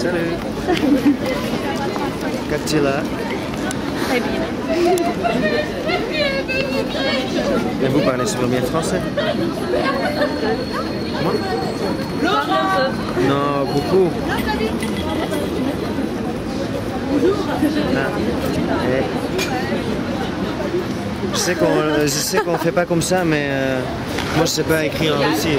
Salut Captila. Très bien. Et vous parlez super bien français Comment Non, beaucoup. Ah. Eh. Je sais qu'on euh, ne fait pas comme ça, mais euh, moi je sais pas écrire en Russie.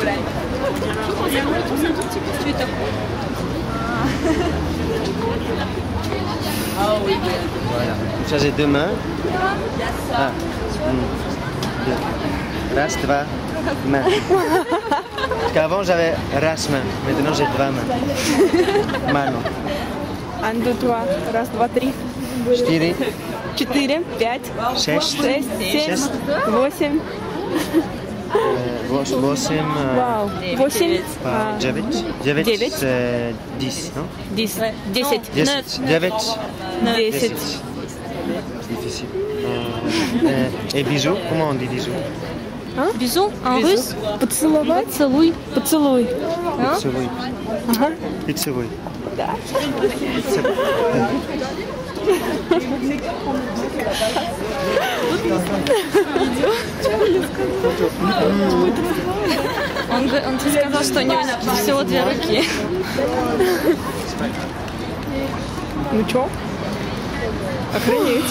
Ça j'ai deux mains. Ah. Une, deux. Ras, два, main. Parce qu'avant j'avais ras main. Maintenant j'ai два mains. Mano. Un, deux, trois. Раз, два, три. Четыре, Четыре, пять, шесть, шесть, семь, шесть, восемь. э, вос- восемь, э, Вау. Восемь. pas, а, девять. Девять, Девять. c'est dix, non Десять. Десять. Десять. Девять. Десять. Difficile. Euh, euh, et bisous, comment on dit bisous Bisous en Bisous. russe. Поцеловать. Поцелуй. Поцелуй. Поцелуй. Ага. Поцелуй. Да. Он, г- Он тебе сказал, что у него всего две руки. Ну чё? Охренеть.